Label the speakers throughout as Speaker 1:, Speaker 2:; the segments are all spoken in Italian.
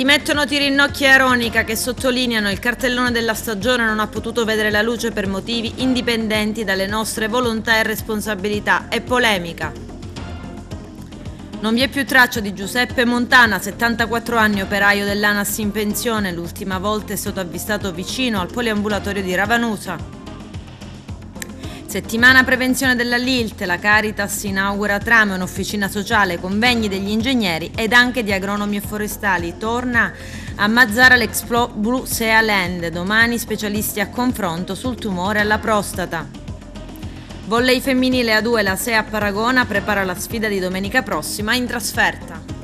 Speaker 1: Dimettono Tirinnocchi e Aronica che sottolineano il cartellone della stagione non ha potuto vedere la luce per motivi indipendenti dalle nostre volontà e responsabilità. È polemica. Non vi è più traccia di Giuseppe Montana, 74 anni, operaio dell'ANAS in pensione. L'ultima volta è stato avvistato vicino al poliambulatorio di Ravanusa. Settimana prevenzione della LILT, la Caritas inaugura trame un'officina sociale, convegni degli ingegneri ed anche di agronomi e forestali. Torna a Mazzara l'Explo Blue Sea Land, domani specialisti a confronto sul tumore alla prostata. Volley femminile A2 la SEA Paragona prepara la sfida di domenica prossima in trasferta.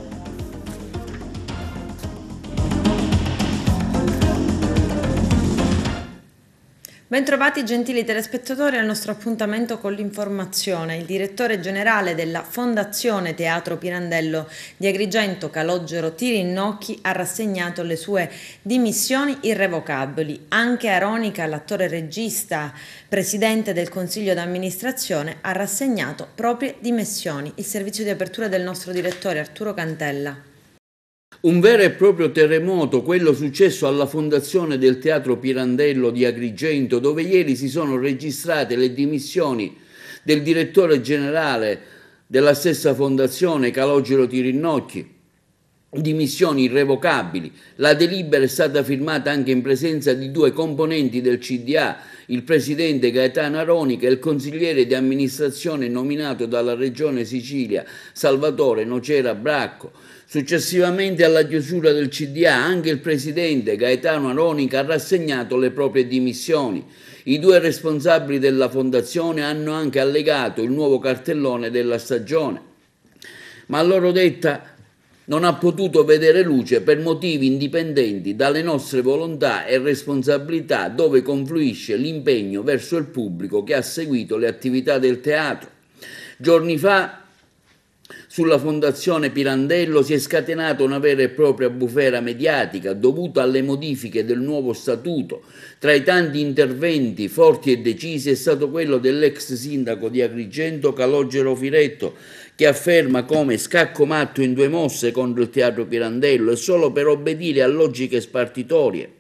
Speaker 1: Bentrovati gentili telespettatori al nostro appuntamento con l'informazione. Il direttore generale della Fondazione Teatro Pirandello di Agrigento, Calogero Tirinnocchi, ha rassegnato le sue dimissioni irrevocabili. Anche Aronica, l'attore regista, presidente del Consiglio d'amministrazione, ha rassegnato proprie dimissioni. Il servizio di apertura del nostro direttore Arturo Cantella.
Speaker 2: Un vero e proprio terremoto, quello successo alla fondazione del Teatro Pirandello di Agrigento, dove ieri si sono registrate le dimissioni del direttore generale della stessa fondazione, Calogero Tirinnocchi, dimissioni irrevocabili. La delibera è stata firmata anche in presenza di due componenti del CDA, il presidente Gaetano Aronica e il consigliere di amministrazione nominato dalla regione Sicilia, Salvatore Nocera Bracco. Successivamente alla chiusura del CDA anche il presidente Gaetano Aronica ha rassegnato le proprie dimissioni. I due responsabili della fondazione hanno anche allegato il nuovo cartellone della stagione. Ma a loro detta non ha potuto vedere luce per motivi indipendenti dalle nostre volontà e responsabilità dove confluisce l'impegno verso il pubblico che ha seguito le attività del teatro. Giorni fa sulla Fondazione Pirandello si è scatenata una vera e propria bufera mediatica dovuta alle modifiche del nuovo statuto. Tra i tanti interventi forti e decisi è stato quello dell'ex sindaco di Agrigento Calogero Firetto, che afferma come scacco matto in due mosse contro il teatro Pirandello e solo per obbedire a logiche spartitorie.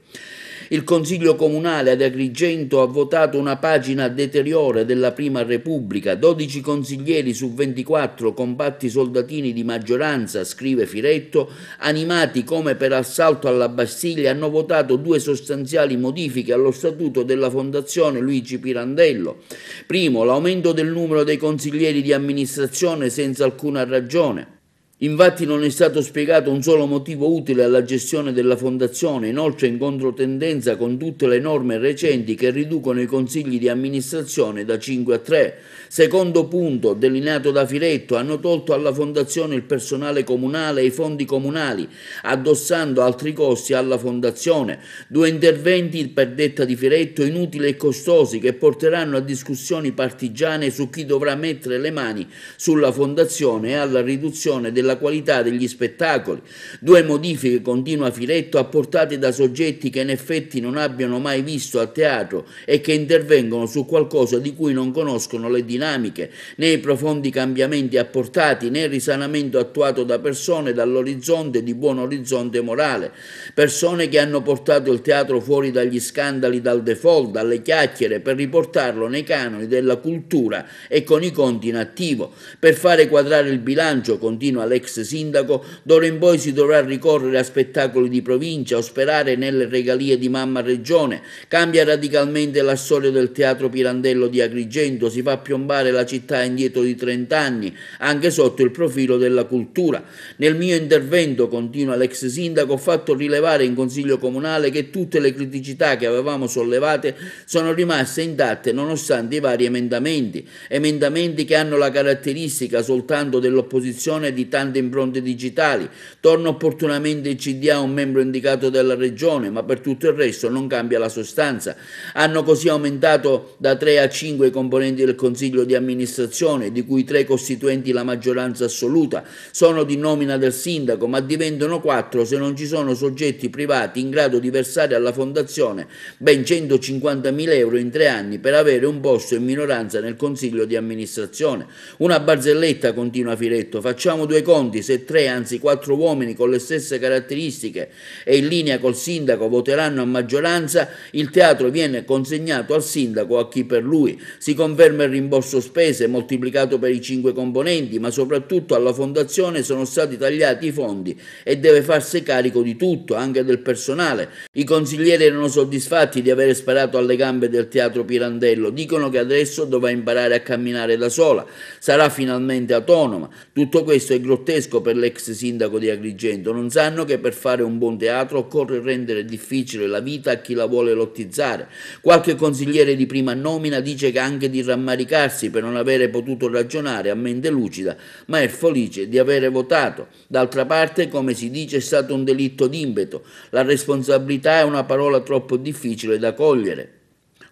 Speaker 2: Il Consiglio Comunale ad Agrigento ha votato una pagina deteriore della Prima Repubblica. 12 consiglieri su 24 compatti soldatini di maggioranza, scrive Firetto, animati come per assalto alla Bastiglia, hanno votato due sostanziali modifiche allo statuto della Fondazione Luigi Pirandello. Primo, l'aumento del numero dei consiglieri di amministrazione senza alcuna ragione. Infatti non è stato spiegato un solo motivo utile alla gestione della fondazione, inoltre in controtendenza con tutte le norme recenti che riducono i consigli di amministrazione da 5 a 3. Secondo punto, delineato da Firetto, hanno tolto alla fondazione il personale comunale e i fondi comunali, addossando altri costi alla fondazione. Due interventi, per detta di Firetto, inutili e costosi che porteranno a discussioni partigiane su chi dovrà mettere le mani sulla fondazione e alla riduzione della della qualità degli spettacoli, due modifiche, continua Firetto, apportate da soggetti che in effetti non abbiano mai visto a teatro e che intervengono su qualcosa di cui non conoscono le dinamiche, né i profondi cambiamenti apportati, né il risanamento attuato da persone dall'orizzonte di buon orizzonte morale, persone che hanno portato il teatro fuori dagli scandali, dal default, dalle chiacchiere, per riportarlo nei canoni della cultura e con i conti in attivo, per fare quadrare il bilancio, continua le l'ex sindaco, d'ora in poi si dovrà ricorrere a spettacoli di provincia o sperare nelle regalie di mamma regione. Cambia radicalmente la storia del teatro Pirandello di Agrigento, si fa piombare la città indietro di 30 anni, anche sotto il profilo della cultura. Nel mio intervento, continua l'ex sindaco, ho fatto rilevare in Consiglio Comunale che tutte le criticità che avevamo sollevate sono rimaste intatte nonostante i vari emendamenti, emendamenti che hanno la caratteristica soltanto dell'opposizione di tanti tante impronte digitali. Torna opportunamente il CDA un membro indicato dalla Regione, ma per tutto il resto non cambia la sostanza. Hanno così aumentato da 3 a 5 i componenti del Consiglio di amministrazione, di cui tre costituenti la maggioranza assoluta. Sono di nomina del sindaco, ma diventano 4 se non ci sono soggetti privati in grado di versare alla Fondazione ben 150.000 euro in tre anni per avere un posto in minoranza nel Consiglio di amministrazione. Una barzelletta, continua Firetto, facciamo due conti fondi, se tre anzi quattro uomini con le stesse caratteristiche e in linea col sindaco voteranno a maggioranza, il teatro viene consegnato al sindaco a chi per lui. Si conferma il rimborso spese moltiplicato per i cinque componenti, ma soprattutto alla fondazione sono stati tagliati i fondi e deve farsi carico di tutto, anche del personale. I consiglieri erano soddisfatti di aver sparato alle gambe del teatro Pirandello, dicono che adesso dovrà imparare a camminare da sola, sarà finalmente autonoma. Tutto questo è grottesco per l'ex sindaco di Agrigento, non sanno che per fare un buon teatro occorre rendere difficile la vita a chi la vuole lottizzare. Qualche consigliere di prima nomina dice che anche di rammaricarsi per non avere potuto ragionare a mente lucida, ma è felice di avere votato. D'altra parte, come si dice, è stato un delitto d'impeto. La responsabilità è una parola troppo difficile da cogliere.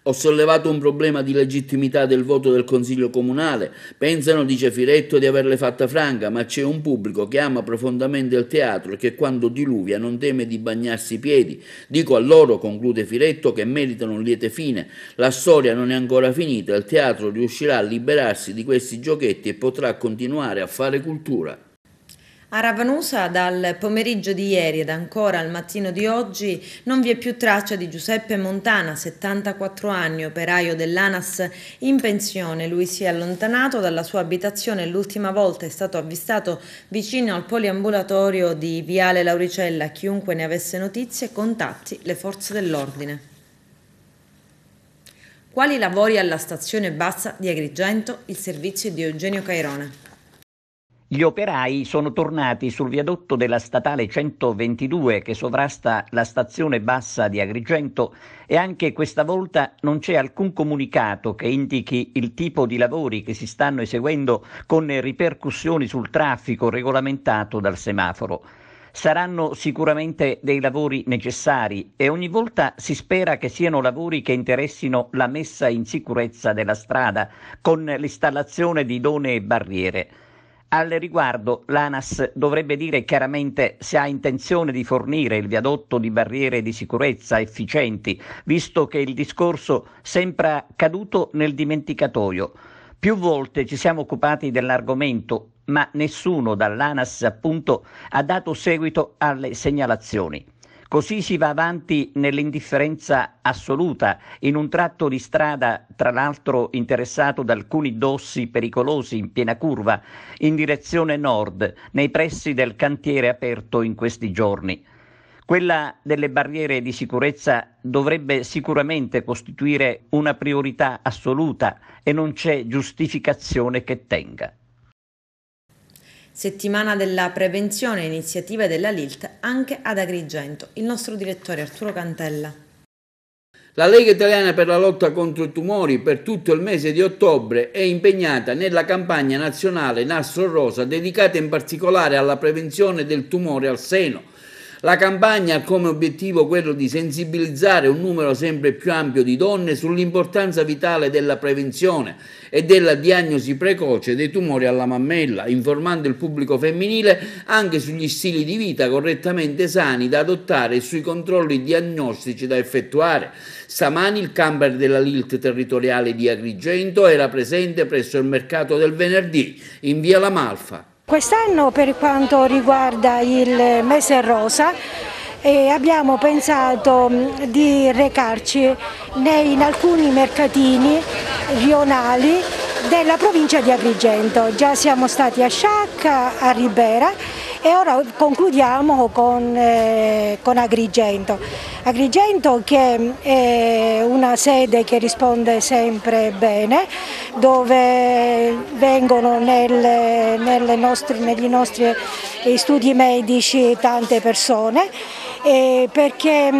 Speaker 2: Ho sollevato un problema di legittimità del voto del Consiglio Comunale. Pensano, dice Firetto, di averle fatta franca, ma c'è un pubblico che ama profondamente il teatro e che quando diluvia non teme di bagnarsi i piedi. Dico a loro, conclude Firetto, che meritano un liete fine. La storia non è ancora finita, il teatro riuscirà a liberarsi di questi giochetti e potrà continuare a fare cultura.
Speaker 1: A Ravanusa dal pomeriggio di ieri ed ancora al mattino di oggi non vi è più traccia di Giuseppe Montana, 74 anni, operaio dell'ANAS in pensione. Lui si è allontanato dalla sua abitazione e l'ultima volta è stato avvistato vicino al poliambulatorio di Viale Lauricella. Chiunque ne avesse notizie contatti le forze dell'ordine. Quali lavori alla stazione bassa di Agrigento? Il servizio di Eugenio Cairone.
Speaker 3: Gli operai sono tornati sul viadotto della statale 122 che sovrasta la stazione bassa di Agrigento e anche questa volta non c'è alcun comunicato che indichi il tipo di lavori che si stanno eseguendo con ripercussioni sul traffico regolamentato dal semaforo. Saranno sicuramente dei lavori necessari e ogni volta si spera che siano lavori che interessino la messa in sicurezza della strada con l'installazione di idonee barriere. Al riguardo l'ANAS dovrebbe dire chiaramente se ha intenzione di fornire il viadotto di barriere di sicurezza efficienti, visto che il discorso sembra caduto nel dimenticatoio. Più volte ci siamo occupati dell'argomento, ma nessuno dall'ANAS appunto ha dato seguito alle segnalazioni. Così si va avanti nell'indifferenza assoluta, in un tratto di strada, tra l'altro interessato da alcuni dossi pericolosi in piena curva, in direzione nord, nei pressi del cantiere aperto in questi giorni. Quella delle barriere di sicurezza dovrebbe sicuramente costituire una priorità assoluta e non c'è giustificazione che tenga.
Speaker 1: Settimana della prevenzione e iniziative della LILT anche ad Agrigento. Il nostro direttore Arturo Cantella.
Speaker 2: La Lega Italiana per la lotta contro i tumori per tutto il mese di ottobre è impegnata nella campagna nazionale Nastro Rosa dedicata in particolare alla prevenzione del tumore al seno la campagna ha come obiettivo quello di sensibilizzare un numero sempre più ampio di donne sull'importanza vitale della prevenzione e della diagnosi precoce dei tumori alla mammella, informando il pubblico femminile anche sugli stili di vita correttamente sani da adottare e sui controlli diagnostici da effettuare. Stamani il camper della LILT territoriale di Agrigento era presente presso il mercato del venerdì in via La Malfa.
Speaker 4: Quest'anno per quanto riguarda il mese rosa eh, abbiamo pensato di recarci in alcuni mercatini rionali della provincia di Agrigento. Già siamo stati a Sciacca, a Ribera e ora concludiamo con, eh, con Agrigento. Agrigento che è una sede che risponde sempre bene, dove vengono nel, nostre, negli nostri studi medici tante persone eh, perché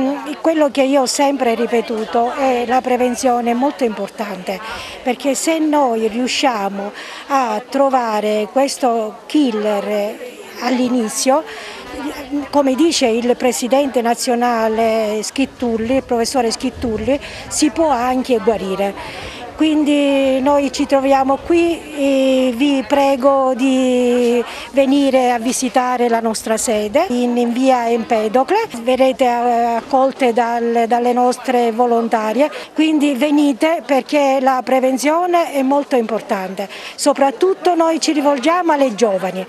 Speaker 4: quello che io ho sempre ripetuto è la prevenzione è molto importante perché se noi riusciamo a trovare questo killer all'inizio, come dice il presidente nazionale Schittulli, il professore Schittulli, si può anche guarire. Quindi noi ci troviamo qui e vi prego di venire a visitare la nostra sede in via Empedocle, verrete eh, accolte dal, dalle nostre volontarie, quindi venite perché la prevenzione è molto importante, soprattutto noi ci rivolgiamo alle giovani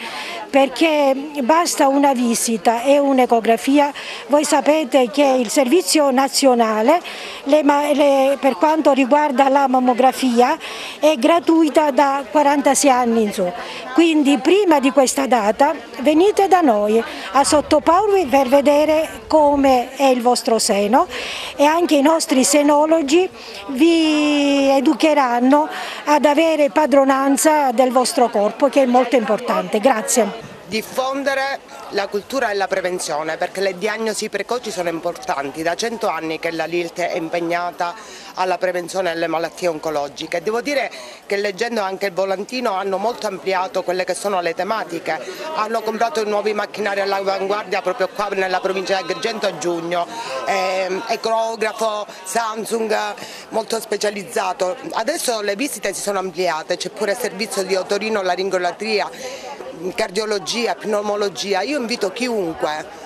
Speaker 4: perché basta una visita e un'ecografia. Voi sapete che il servizio nazionale le, le, per quanto riguarda la mammografia è gratuita da 46 anni in su. Quindi prima di questa data venite da noi a Sottopauri per vedere come è il vostro seno e anche i nostri senologi vi educheranno ad avere padronanza del vostro corpo che è molto importante. Grazie
Speaker 5: diffondere la cultura e la prevenzione perché le diagnosi precoci sono importanti. Da cento anni che la LILT è impegnata alla prevenzione delle malattie oncologiche. Devo dire che leggendo anche il volantino hanno molto ampliato quelle che sono le tematiche, hanno comprato nuovi macchinari all'avanguardia proprio qua nella provincia di Agrigento a giugno, eh, ecografo, Samsung, molto specializzato. Adesso le visite si sono ampliate, c'è pure il servizio di otorino laringolatria cardiologia, pneumologia, io invito chiunque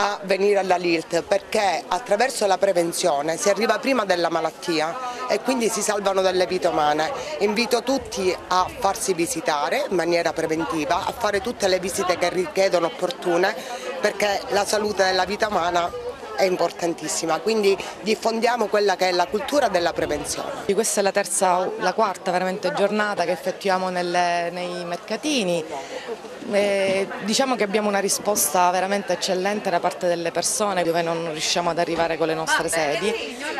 Speaker 5: a venire alla LILT perché attraverso la prevenzione si arriva prima della malattia e quindi si salvano delle vite umane. Invito tutti a farsi visitare in maniera preventiva, a fare tutte le visite che richiedono opportune perché la salute della vita umana è importantissima, quindi diffondiamo quella che è la cultura della prevenzione.
Speaker 6: Questa è la terza, la quarta veramente giornata che effettuiamo nelle, nei mercatini, e diciamo che abbiamo una risposta veramente eccellente da parte delle persone dove non riusciamo ad arrivare con le nostre sedi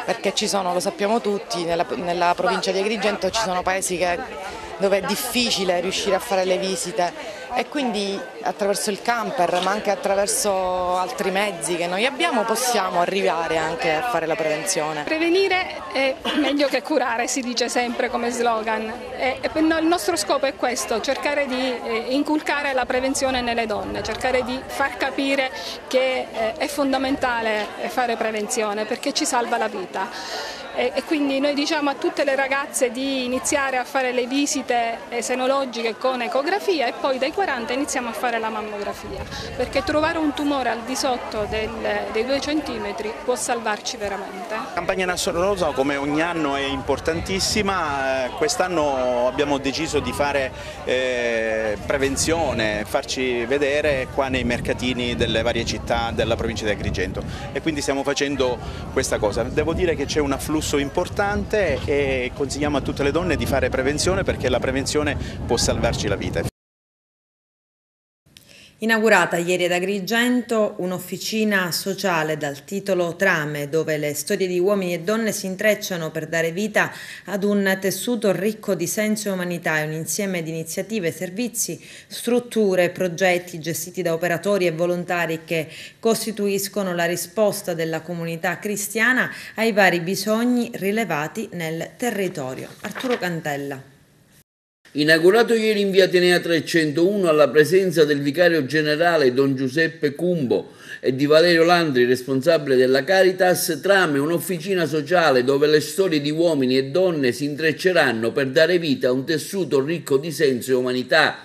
Speaker 6: perché ci sono, lo sappiamo tutti, nella, nella provincia di Agrigento ci sono paesi che, dove è difficile riuscire a fare le visite e quindi attraverso il camper ma anche attraverso altri mezzi che noi abbiamo possiamo arrivare anche a fare la prevenzione.
Speaker 7: Prevenire è meglio che curare si dice sempre come slogan e il nostro scopo è questo, cercare di eh, inculcare la prevenzione nelle donne, cercare di far capire che eh, è fondamentale fare prevenzione perché ci salva la vita e, quindi noi diciamo a tutte le ragazze di iniziare a fare le visite senologiche con ecografia e poi dai 40 iniziamo a fare la mammografia perché trovare un tumore al di sotto del, dei 2 cm può salvarci veramente.
Speaker 8: La campagna Nassoro Rosa come ogni anno è importantissima, eh, quest'anno abbiamo deciso di fare eh, prevenzione, farci vedere qua nei mercatini delle varie città della provincia di Agrigento e quindi stiamo facendo questa cosa. Devo dire che c'è un afflusso flusso importante e consigliamo a tutte le donne di fare prevenzione perché la prevenzione può salvarci la vita.
Speaker 1: Inaugurata ieri ad Agrigento un'officina sociale dal titolo Trame, dove le storie di uomini e donne si intrecciano per dare vita ad un tessuto ricco di senso e umanità e un insieme di iniziative, servizi, strutture e progetti gestiti da operatori e volontari che costituiscono la risposta della comunità cristiana ai vari bisogni rilevati nel territorio. Arturo Cantella.
Speaker 2: Inaugurato ieri in via Atenea 301 alla presenza del vicario generale Don Giuseppe Cumbo e di Valerio Landri, responsabile della Caritas, trame un'officina sociale dove le storie di uomini e donne si intrecceranno per dare vita a un tessuto ricco di senso e umanità.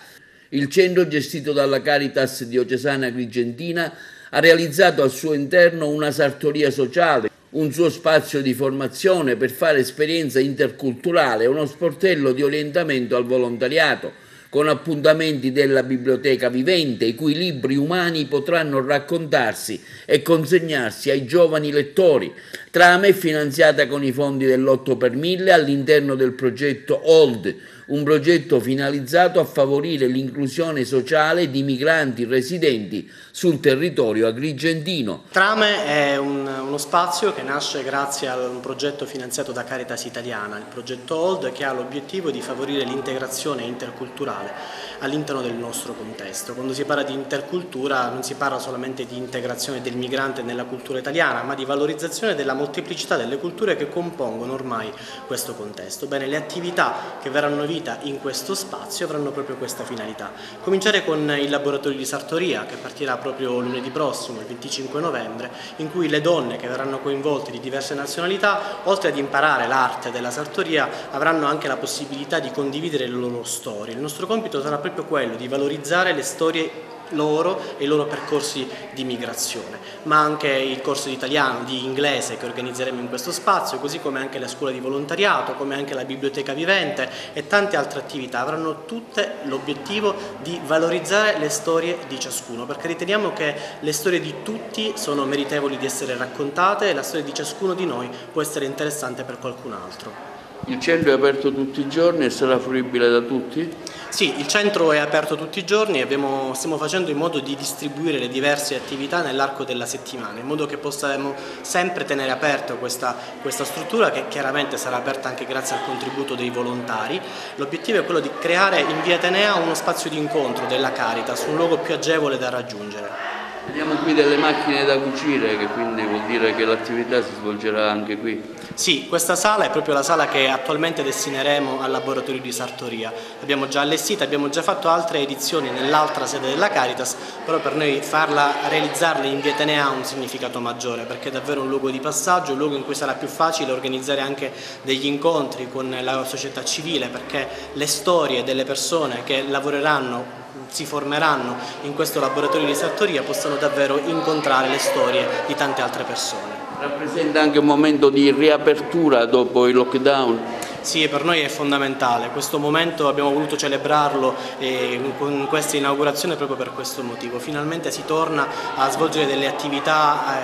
Speaker 2: Il centro, gestito dalla Caritas diocesana Agrigentina, ha realizzato al suo interno una sartoria sociale un suo spazio di formazione per fare esperienza interculturale, uno sportello di orientamento al volontariato, con appuntamenti della biblioteca vivente, i cui libri umani potranno raccontarsi e consegnarsi ai giovani lettori. Trama è finanziata con i fondi dell'8 per 1000 all'interno del progetto OLD, un progetto finalizzato a favorire l'inclusione sociale di migranti residenti sul territorio agrigentino.
Speaker 9: Trame è un, uno spazio che nasce grazie a un progetto finanziato da Caritas Italiana, il progetto OLD che ha l'obiettivo di favorire l'integrazione interculturale all'interno del nostro contesto. Quando si parla di intercultura non si parla solamente di integrazione del migrante nella cultura italiana, ma di valorizzazione della molteplicità delle culture che compongono ormai questo contesto. Bene, le attività che verranno vita in questo spazio avranno proprio questa finalità. Cominciare con il laboratorio di sartoria che partirà proprio lunedì prossimo, il 25 novembre, in cui le donne che verranno coinvolte di diverse nazionalità, oltre ad imparare l'arte della sartoria, avranno anche la possibilità di condividere le loro storie. Il nostro compito sarà proprio proprio quello di valorizzare le storie loro e i loro percorsi di migrazione, ma anche il corso di italiano, di inglese che organizzeremo in questo spazio, così come anche la scuola di volontariato, come anche la biblioteca vivente e tante altre attività avranno tutte l'obiettivo di valorizzare le storie di ciascuno, perché riteniamo che le storie di tutti sono meritevoli di essere raccontate e la storia di ciascuno di noi può essere interessante per qualcun altro.
Speaker 2: Il centro è aperto tutti i giorni e sarà fruibile da tutti?
Speaker 9: Sì, il centro è aperto tutti i giorni e abbiamo, stiamo facendo in modo di distribuire le diverse attività nell'arco della settimana, in modo che possiamo sempre tenere aperta questa, questa struttura che chiaramente sarà aperta anche grazie al contributo dei volontari. L'obiettivo è quello di creare in via Atenea uno spazio di incontro della Caritas, un luogo più agevole da raggiungere.
Speaker 2: Vediamo qui delle macchine da cucire, che quindi vuol dire che l'attività si svolgerà anche qui.
Speaker 9: Sì, questa sala è proprio la sala che attualmente destineremo al laboratorio di sartoria. L'abbiamo già allestita, abbiamo già fatto altre edizioni nell'altra sede della Caritas, però per noi farla, realizzarla in via Tenea ha un significato maggiore, perché è davvero un luogo di passaggio, un luogo in cui sarà più facile organizzare anche degli incontri con la società civile, perché le storie delle persone che lavoreranno si formeranno in questo laboratorio di sartoria possano davvero incontrare le storie di tante altre persone.
Speaker 2: Rappresenta anche un momento di riapertura dopo il lockdown?
Speaker 9: Sì, per noi è fondamentale, questo momento abbiamo voluto celebrarlo eh, con questa inaugurazione proprio per questo motivo, finalmente si torna a svolgere delle attività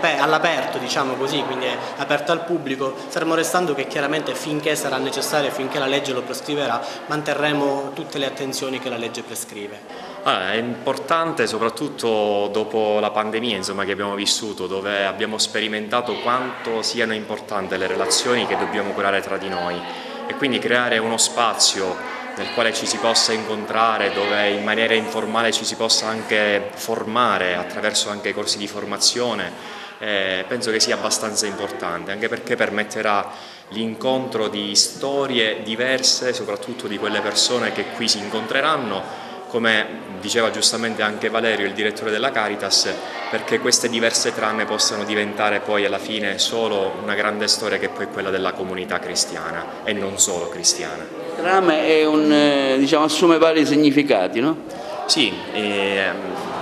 Speaker 9: eh, all'aperto, diciamo così, quindi è aperto al pubblico, fermo restando che chiaramente finché sarà necessario, finché la legge lo prescriverà, manterremo tutte le attenzioni che la legge prescrive.
Speaker 10: Ah, è importante soprattutto dopo la pandemia insomma, che abbiamo vissuto, dove abbiamo sperimentato quanto siano importanti le relazioni che dobbiamo curare tra di noi e quindi creare uno spazio nel quale ci si possa incontrare, dove in maniera informale ci si possa anche formare attraverso anche corsi di formazione eh, penso che sia abbastanza importante, anche perché permetterà l'incontro di storie diverse, soprattutto di quelle persone che qui si incontreranno, come diceva giustamente anche Valerio, il direttore della Caritas, perché queste diverse trame possano diventare poi alla fine solo una grande storia che poi è quella della comunità cristiana e non solo cristiana.
Speaker 2: Trame un, eh, diciamo, assume vari significati, no?
Speaker 10: Sì, eh,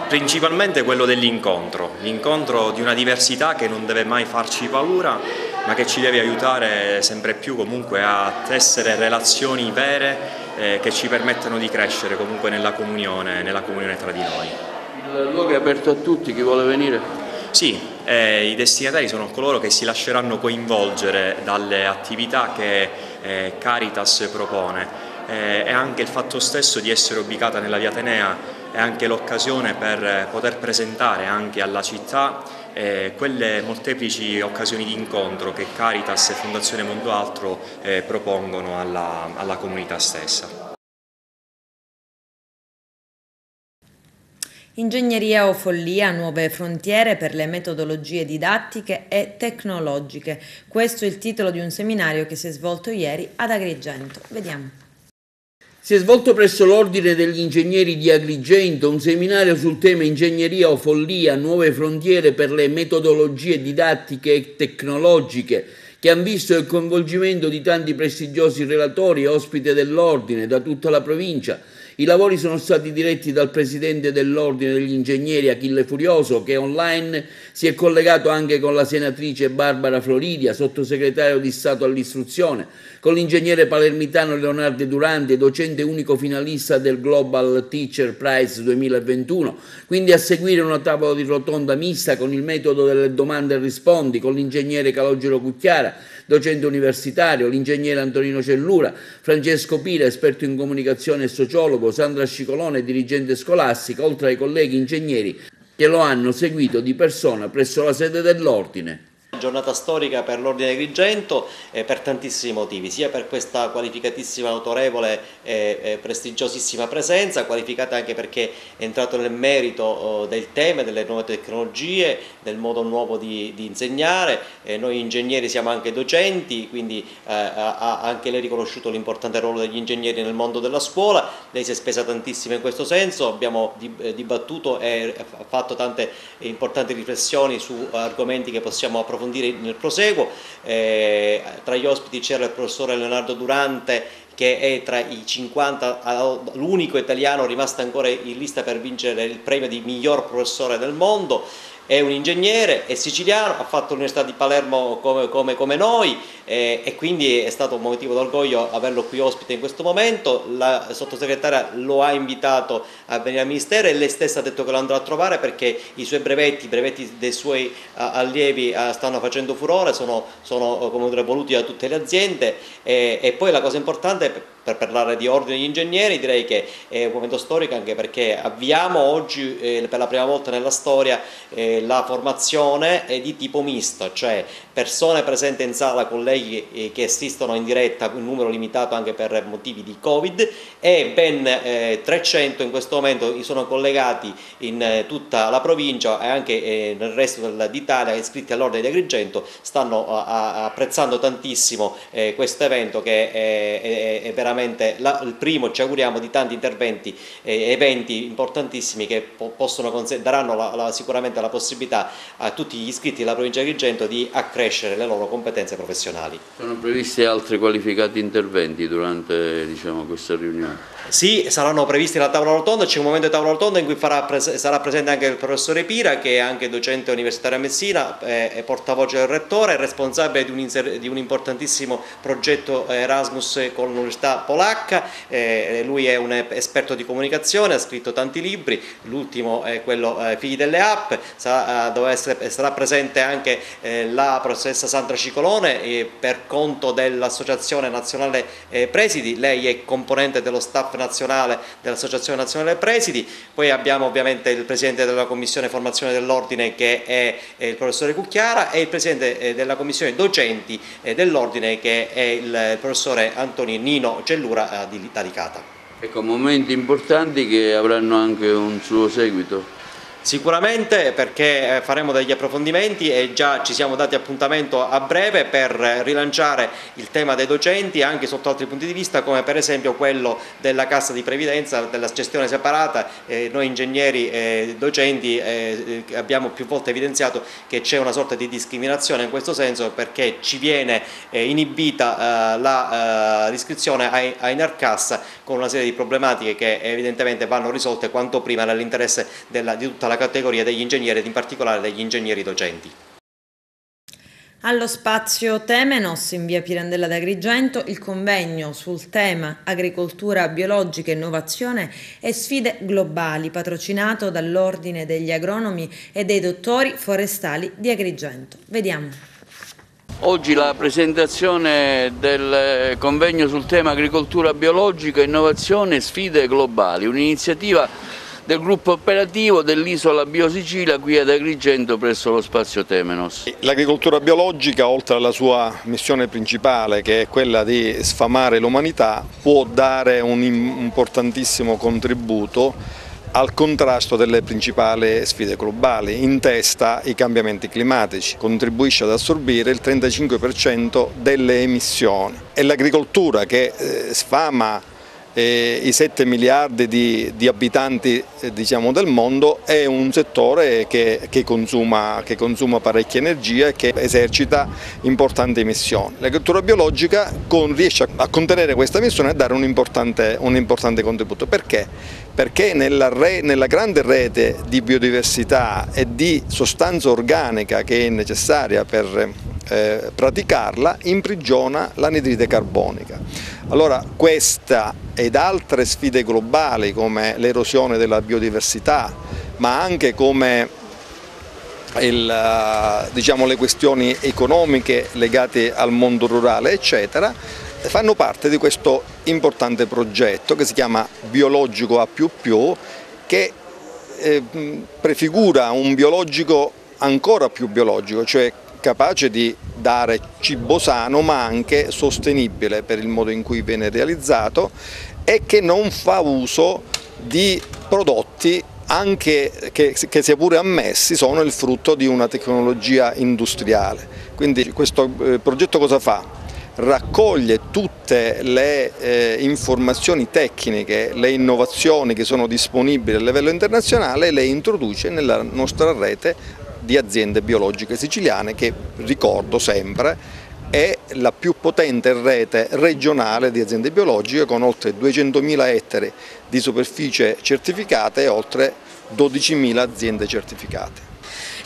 Speaker 10: principalmente quello dell'incontro, l'incontro di una diversità che non deve mai farci paura, ma che ci deve aiutare sempre più comunque a tessere relazioni vere eh, che ci permettano di crescere comunque nella comunione, nella comunione tra di noi.
Speaker 2: Il luogo è aperto a tutti, chi vuole venire?
Speaker 10: Sì, eh, i destinatari sono coloro che si lasceranno coinvolgere dalle attività che eh, Caritas propone eh, e anche il fatto stesso di essere ubicata nella via Atenea è anche l'occasione per eh, poter presentare anche alla città eh, quelle molteplici occasioni di incontro che Caritas e Fondazione Mondo Altro eh, propongono alla, alla comunità stessa.
Speaker 1: Ingegneria o follia, nuove frontiere per le metodologie didattiche e tecnologiche. Questo è il titolo di un seminario che si è svolto ieri ad Agrigento. Vediamo.
Speaker 2: Si è svolto presso l'Ordine degli Ingegneri di Agrigento un seminario sul tema Ingegneria o follia, nuove frontiere per le metodologie didattiche e tecnologiche, che hanno visto il coinvolgimento di tanti prestigiosi relatori e ospiti dell'Ordine da tutta la provincia, i lavori sono stati diretti dal presidente dell'Ordine degli Ingegneri Achille Furioso che online si è collegato anche con la senatrice Barbara Floridia, sottosegretario di Stato all'istruzione, con l'ingegnere palermitano Leonardo Durante, docente unico finalista del Global Teacher Prize 2021, quindi a seguire una tavola di rotonda mista con il metodo delle domande e rispondi, con l'ingegnere Calogero Cucchiara, docente universitario, l'ingegnere Antonino Cellura, Francesco Pira, esperto in comunicazione e sociologo, Sandra Scicolone, dirigente scolastica, oltre ai colleghi ingegneri che lo hanno seguito di persona presso la sede dell'Ordine
Speaker 11: giornata storica per l'Ordine Agrigento eh, per tantissimi motivi, sia per questa qualificatissima, autorevole e eh, prestigiosissima presenza, qualificata anche perché è entrato nel merito oh, del tema, delle nuove tecnologie, del modo nuovo di, di insegnare, eh, noi ingegneri siamo anche docenti, quindi eh, ha anche lei riconosciuto l'importante ruolo degli ingegneri nel mondo della scuola, lei si è spesa tantissimo in questo senso, abbiamo eh, dibattuto e fatto tante importanti riflessioni su argomenti che possiamo approfondire approfondire nel proseguo. Eh, tra gli ospiti c'era il professore Leonardo Durante che è tra i 50, l'unico italiano rimasto ancora in lista per vincere il premio di miglior professore del mondo è un ingegnere, è siciliano, ha fatto l'Università di Palermo come, come, come noi eh, e quindi è stato un motivo d'orgoglio averlo qui ospite in questo momento. La sottosegretaria lo ha invitato a venire al Ministero e lei stessa ha detto che lo andrà a trovare perché i suoi brevetti, i brevetti dei suoi allievi stanno facendo furore, sono, sono dire, voluti da tutte le aziende e, e poi la cosa importante è per parlare di ordine degli ingegneri direi che è un momento storico anche perché avviamo oggi eh, per la prima volta nella storia eh, la formazione è di tipo misto, cioè persone presenti in sala, colleghi eh, che assistono in diretta, un numero limitato anche per motivi di Covid e ben 300 eh, in questo momento sono collegati in eh, tutta la provincia e anche eh, nel resto d'Italia iscritti all'ordine di Agrigento stanno apprezzando tantissimo questo evento che è, è veramente veramente la, il primo, ci auguriamo, di tanti interventi e eventi importantissimi che po possono, daranno la, la, sicuramente la possibilità a tutti gli iscritti della provincia di Agrigento di accrescere le loro competenze professionali.
Speaker 2: Sono previsti altri qualificati interventi durante diciamo, questa riunione?
Speaker 11: Sì, saranno previsti la tavola rotonda, c'è un momento di tavola rotonda in cui pres sarà presente anche il professore Pira che è anche docente universitario a Messina, è, è portavoce del rettore, è responsabile di un, di un importantissimo progetto Erasmus con l'Università polacca, eh, lui è un esperto di comunicazione, ha scritto tanti libri, l'ultimo è quello eh, Figli delle App, sarà, eh, essere, sarà presente anche eh, la professoressa Sandra Cicolone per conto dell'Associazione Nazionale eh, Presidi, lei è componente dello staff nazionale dell'Associazione Nazionale Presidi, poi abbiamo ovviamente il Presidente della Commissione Formazione dell'Ordine che è, il professore Cucchiara e il Presidente della Commissione Docenti dell'Ordine che è il professore Antonio Nino Cellura eh, di Talicata.
Speaker 2: Ecco, momenti importanti che avranno anche un suo seguito.
Speaker 11: Sicuramente perché eh, faremo degli approfondimenti e già ci siamo dati appuntamento a breve per rilanciare il tema dei docenti anche sotto altri punti di vista come per esempio quello della cassa di previdenza, della gestione separata. Eh, noi ingegneri e docenti eh, abbiamo più volte evidenziato che c'è una sorta di discriminazione in questo senso perché ci viene eh, inibita eh, l'iscrizione a, a Inercassa con una serie di problematiche che evidentemente vanno risolte quanto prima nell'interesse di tutta la la categoria degli ingegneri ed in particolare degli ingegneri docenti.
Speaker 1: Allo spazio Temenos in via Pirandella d'Agrigento il convegno sul tema agricoltura biologica, innovazione e sfide globali patrocinato dall'Ordine degli agronomi e dei dottori forestali di Agrigento. Vediamo.
Speaker 2: Oggi la presentazione del convegno sul tema agricoltura biologica, innovazione e sfide globali, un'iniziativa del gruppo operativo dell'isola Biosicilia qui ad Agrigento presso lo spazio Temenos.
Speaker 12: L'agricoltura biologica oltre alla sua missione principale che è quella di sfamare l'umanità può dare un importantissimo contributo al contrasto delle principali sfide globali, in testa i cambiamenti climatici, contribuisce ad assorbire il 35% delle emissioni. È l'agricoltura che eh, sfama eh, i 7 miliardi di, di abitanti eh, diciamo, del mondo è un settore che, che, consuma, che, consuma, parecchia energia e che esercita importanti emissioni. L'agricoltura biologica con, riesce a, a, contenere questa emissione e a dare un importante, un importante contributo. Perché? Perché nella, re, nella grande rete di biodiversità e di sostanza organica che è necessaria per eh, praticarla imprigiona l'anidride carbonica. Allora questa ed altre sfide globali come l'erosione della biodiversità, ma anche come il, eh, diciamo, le questioni economiche legate al mondo rurale, eccetera, fanno parte di questo importante progetto che si chiama Biologico A++, che eh, prefigura un biologico ancora più biologico, cioè capace di dare cibo sano ma anche sostenibile per il modo in cui viene realizzato e che non fa uso di prodotti anche che, che sia pure ammessi sono il frutto di una tecnologia industriale. Quindi questo eh, progetto cosa fa? raccoglie tutte le eh, informazioni tecniche, le innovazioni che sono disponibili a livello internazionale e le introduce nella nostra rete di aziende biologiche siciliane che, ricordo sempre, è la più potente rete regionale di aziende biologiche con oltre 200.000 ettari di superficie certificate e oltre 12.000 aziende certificate.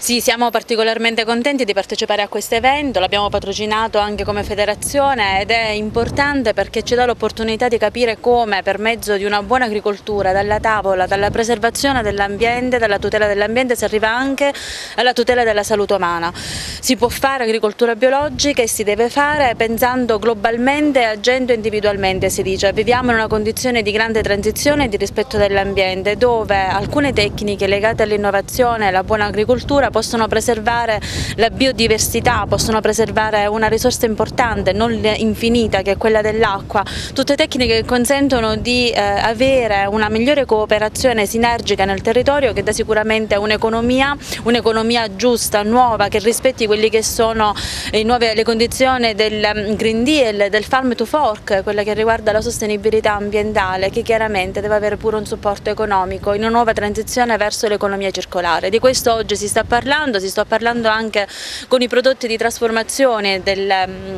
Speaker 13: Sì, siamo particolarmente contenti di partecipare a questo evento, l'abbiamo patrocinato anche come federazione ed è importante perché ci dà l'opportunità di capire come per mezzo di una buona agricoltura, dalla tavola, dalla preservazione dell'ambiente, dalla tutela dell'ambiente si arriva anche alla tutela della salute umana. Si può fare agricoltura biologica e si deve fare pensando globalmente e agendo individualmente si dice. Viviamo in una condizione di grande transizione e di rispetto dell'ambiente dove alcune tecniche legate all'innovazione e alla buona agricoltura natura, possono preservare la biodiversità, possono preservare una risorsa importante, non infinita che è quella dell'acqua, tutte tecniche che consentono di eh, avere una migliore cooperazione sinergica nel territorio che dà sicuramente un'economia, un'economia giusta, nuova, che rispetti quelle che sono le, nuove, le condizioni del mm, Green Deal, del Farm to Fork, quella che riguarda la sostenibilità ambientale, che chiaramente deve avere pure un supporto economico in una nuova transizione verso l'economia circolare. Di questo oggi si sta parlando parlando, si sto parlando anche con i prodotti di trasformazione del,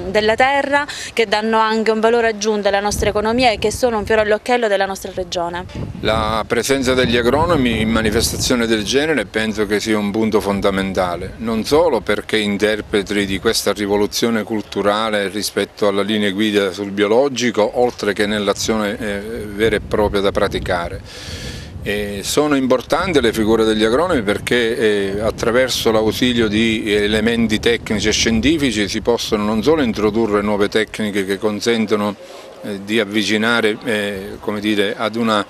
Speaker 13: della terra che danno anche un valore aggiunto alla nostra economia e che sono un fiore all'occhiello della nostra regione.
Speaker 14: La presenza degli agronomi in manifestazione del genere penso che sia un punto fondamentale, non solo perché interpreti di questa rivoluzione culturale rispetto alla linea guida sul biologico, oltre che nell'azione eh, vera e propria da praticare eh, sono importanti le figure degli agronomi perché eh, attraverso l'ausilio di elementi tecnici e scientifici si possono non solo introdurre nuove tecniche che consentono eh, di avvicinare eh, dire, ad una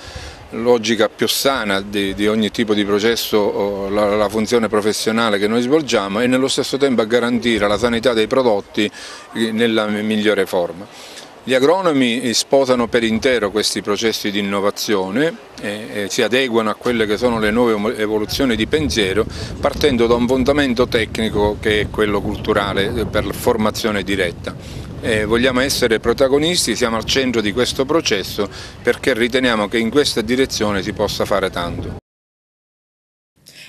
Speaker 14: logica più sana di, di ogni tipo di processo la, la, funzione professionale che noi svolgiamo e nello stesso tempo a garantire la sanità dei prodotti eh, nella migliore forma. Gli agronomi sposano per intero questi processi di innovazione e, si adeguano a quelle che sono le nuove evoluzioni di pensiero partendo da un fondamento tecnico che è quello culturale eh, per formazione diretta. E vogliamo essere protagonisti, siamo al centro di questo processo perché riteniamo che in questa direzione si possa fare tanto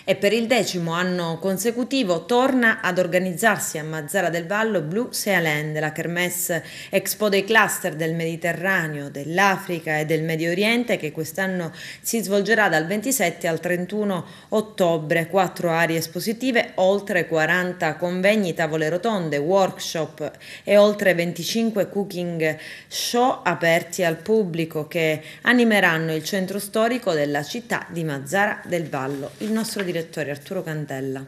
Speaker 1: e per il decimo anno consecutivo torna ad organizzarsi a Mazzara del Vallo Blue Sea Land, la kermesse Expo dei cluster del Mediterraneo, dell'Africa e del Medio Oriente che quest'anno si svolgerà dal 27 al 31 ottobre, quattro aree espositive, oltre 40 convegni, tavole rotonde, workshop e oltre 25 cooking show aperti al pubblico che animeranno il centro storico della città di Mazzara del Vallo. Il nostro direttore Arturo Cantella.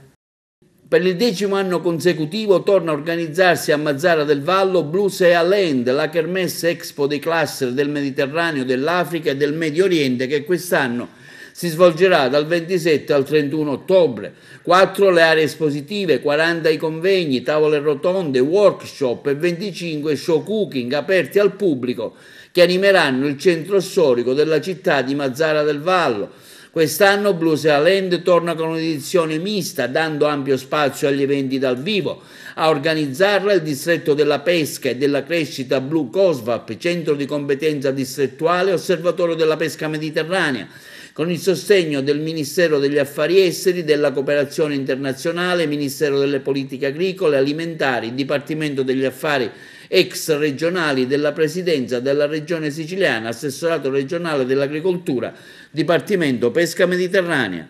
Speaker 2: Per il decimo anno consecutivo torna a organizzarsi a Mazzara del Vallo Blue Sea Land, la kermesse expo dei cluster del Mediterraneo, dell'Africa e del Medio Oriente che quest'anno si svolgerà dal 27 al 31 ottobre. 4 le aree espositive, 40 i convegni, tavole rotonde, workshop e 25 show cooking aperti al pubblico che animeranno il centro storico della città di Mazzara del Vallo Quest'anno Blues Land torna con un'edizione mista, dando ampio spazio agli eventi dal vivo. A organizzarla il distretto della pesca e della crescita Blue Cosvap, centro di competenza distrettuale e osservatorio della pesca mediterranea con il sostegno del Ministero degli Affari Esteri, della Cooperazione Internazionale, Ministero delle Politiche Agricole, Alimentari, Dipartimento degli Affari ex regionali della Presidenza della Regione Siciliana, Assessorato regionale dell'Agricoltura, Dipartimento Pesca Mediterranea.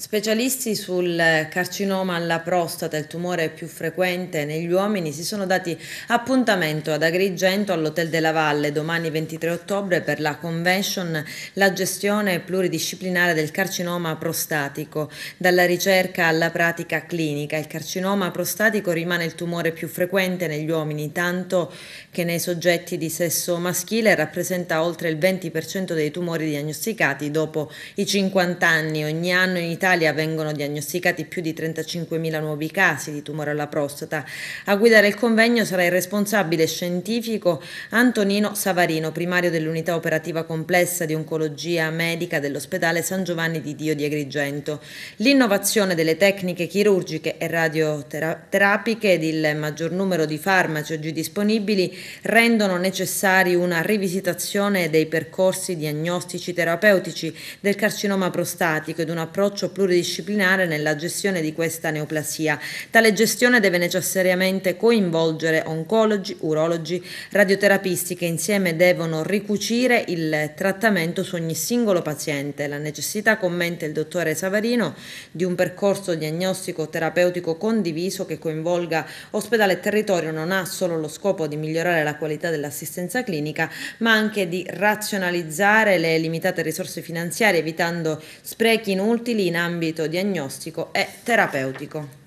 Speaker 1: Specialisti sul carcinoma alla prostata, il tumore più frequente negli uomini, si sono dati appuntamento ad Agrigento all'Hotel della Valle domani 23 ottobre per la convention La gestione pluridisciplinare del carcinoma prostatico. Dalla ricerca alla pratica clinica, il carcinoma prostatico rimane il tumore più frequente negli uomini, tanto che nei soggetti di sesso maschile rappresenta oltre il 20% dei tumori diagnosticati dopo i 50 anni. Ogni anno in Italia Italia vengono diagnosticati più di 35.000 nuovi casi di tumore alla prostata. A guidare il convegno sarà il responsabile scientifico Antonino Savarino, primario dell'unità operativa complessa di oncologia medica dell'ospedale San Giovanni di Dio di Agrigento. L'innovazione delle tecniche chirurgiche e radioterapiche ed il maggior numero di farmaci oggi disponibili rendono necessari una rivisitazione dei percorsi diagnostici terapeutici del carcinoma prostatico ed un approccio pluridisciplinare nella gestione di questa neoplasia. Tale gestione deve necessariamente coinvolgere oncologi, urologi, radioterapisti che insieme devono ricucire il trattamento su ogni singolo paziente. La necessità, commenta il dottore Savarino, di un percorso diagnostico terapeutico condiviso che coinvolga ospedale e territorio non ha solo lo scopo di migliorare la qualità dell'assistenza clinica, ma anche di razionalizzare le limitate risorse finanziarie, evitando sprechi inutili in ambito diagnostico e terapeutico.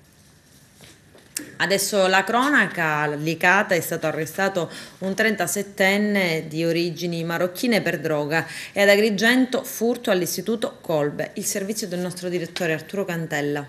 Speaker 1: Adesso la cronaca, Licata è stato arrestato un 37enne di origini marocchine per droga e ad Agrigento furto all'istituto Colbe, il servizio del nostro direttore Arturo Cantella.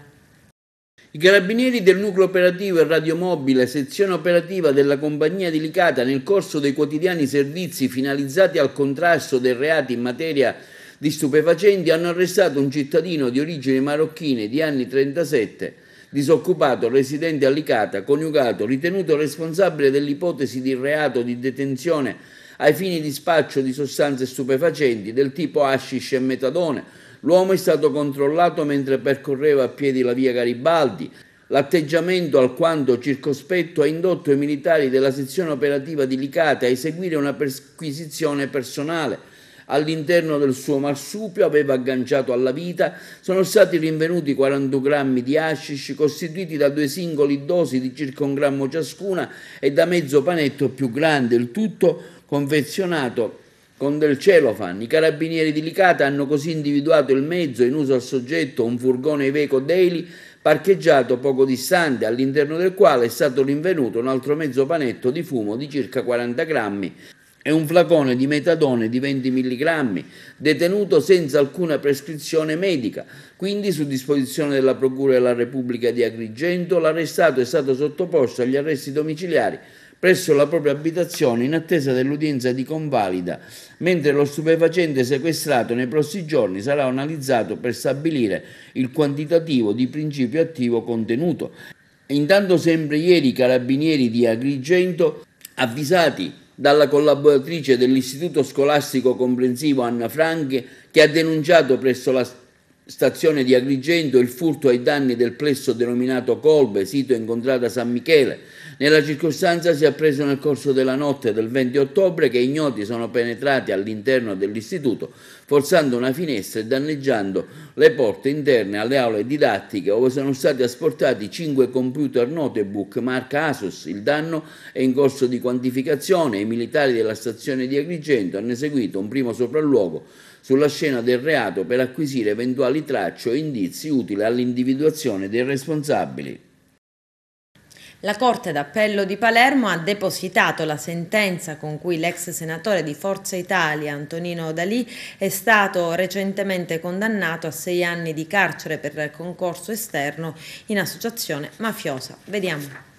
Speaker 2: I carabinieri del nucleo operativo e radiomobile, sezione operativa della compagnia di Licata, nel corso dei quotidiani servizi finalizzati al contrasto dei reati in materia di stupefacenti, hanno arrestato un cittadino di origini marocchine di anni 37 disoccupato residente a Licata, coniugato, ritenuto responsabile dell'ipotesi di reato di detenzione ai fini di spaccio di sostanze stupefacenti del tipo hashish e metadone. L'uomo è stato controllato mentre percorreva a piedi la via Garibaldi. L'atteggiamento alquanto circospetto ha indotto i militari della sezione operativa di Licata a eseguire una perquisizione personale all'interno del suo marsupio aveva agganciato alla vita, sono stati rinvenuti 40 grammi di hashish costituiti da due singoli dosi di circa un grammo ciascuna e da mezzo panetto più grande, il tutto confezionato con del celofan. I carabinieri di Licata hanno così individuato il mezzo in uso al soggetto, un furgone Iveco Daily, parcheggiato poco distante, all'interno del quale è stato rinvenuto un altro mezzo panetto di fumo di circa 40 grammi, è un flacone di metadone di 20 mg, detenuto senza alcuna prescrizione medica. Quindi, su disposizione della Procura della Repubblica di Agrigento, l'arrestato è stato sottoposto agli arresti domiciliari presso la propria abitazione in attesa dell'udienza di convalida, mentre lo stupefacente sequestrato nei prossimi giorni sarà analizzato per stabilire il quantitativo di principio attivo contenuto. Intanto sempre ieri i carabinieri di Agrigento avvisati dalla collaboratrice dell'Istituto Scolastico Comprensivo Anna Franche che ha denunciato presso la stazione di Agrigento il furto ai danni del plesso denominato Colbe, sito in contrada San Michele. Nella circostanza si è appreso nel corso della notte del 20 ottobre che ignoti sono penetrati all'interno dell'istituto forzando una finestra e danneggiando le porte interne alle aule didattiche dove sono stati asportati 5 computer notebook marca Asus. Il danno è in corso di quantificazione e i militari della stazione di Agrigento hanno eseguito un primo sopralluogo sulla scena del reato per acquisire eventuali tracce o indizi utili all'individuazione dei responsabili.
Speaker 1: La Corte d'Appello di Palermo ha depositato la sentenza con cui l'ex senatore di Forza Italia Antonino Dalì è stato recentemente condannato a sei anni di carcere per concorso esterno in associazione mafiosa. Vediamo.